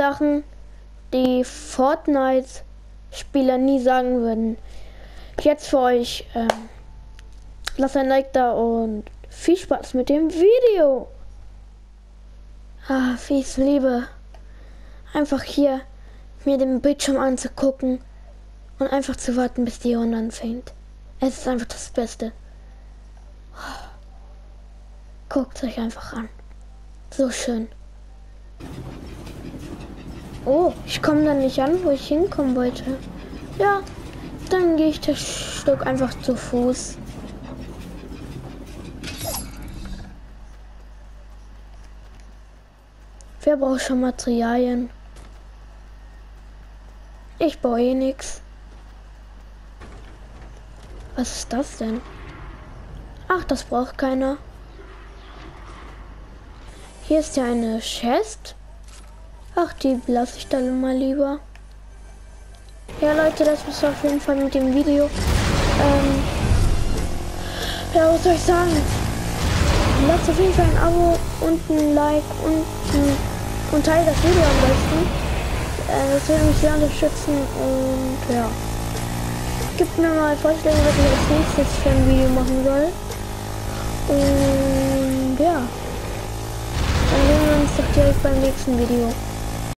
Sachen, die Fortnite-Spieler nie sagen würden. Jetzt für euch. Ähm, lasst ein Like da und viel Spaß mit dem Video. Ah, wie ich liebe. Einfach hier mir den Bildschirm anzugucken und einfach zu warten, bis die Runde anfängt. Es ist einfach das Beste. Guckt euch einfach an. So schön. Oh, ich komme da nicht an, wo ich hinkommen wollte. Ja, dann gehe ich das Stück einfach zu Fuß. Wer braucht schon Materialien? Ich baue eh nix. Was ist das denn? Ach, das braucht keiner. Hier ist ja eine Chest. Ach, die lasse ich dann mal lieber. Ja, Leute, das ist auf jeden Fall mit dem Video. Ähm, ja, was soll ich sagen? Lasst auf jeden Fall ein Abo und ein Like und, und teilt das Video am besten. Äh, das würde mich sehr unterstützen und ja. Gibt mir mal Vorschläge, was ich als nächstes für ein Video machen soll. Und ja. Dann sehen wir uns doch direkt beim nächsten Video.